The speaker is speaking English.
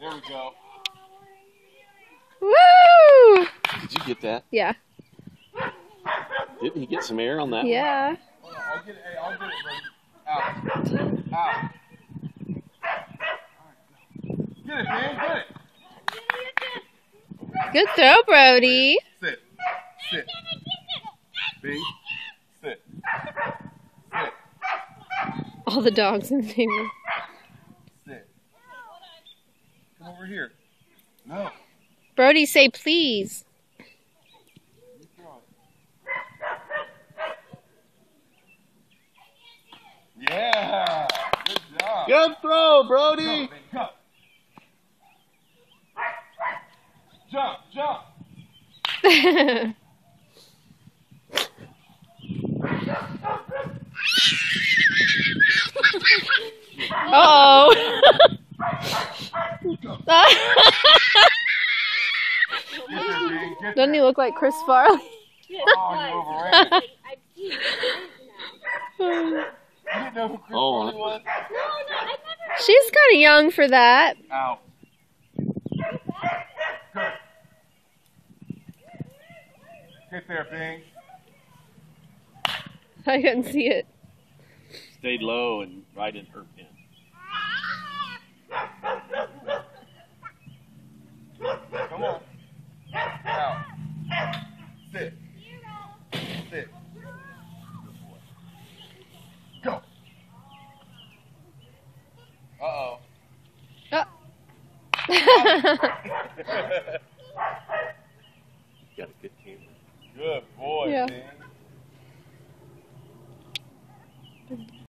There we go. Woo! Did you get that? Yeah. Didn't he get some air on that? Yeah. I'll get it. Hey, I'll get it, buddy. Out. Out. Get it, man. Get it. Good throw, Brody. Sit. Sit. B. Sit. Sit. All the dogs in the over here. No. Brody, say please. You throw it. Yeah. Good job. Good throw, Go, Brody. baby, go. Jump, jump. oh. Get there, Bing. Get Doesn't he look like Chris Farley? Oh, you overran it. I've seen it. You didn't know who Chris Oh, Farley was? No, no, I've never. She's kind of young for that. Out. Good. Get there, Bing. I couldn't see it. Stayed low and right in her pin. Come on. Out. Sit. Sit. Good boy. Go. Uh-oh. Oh. Got a good camera. Good boy, Yeah. Bing.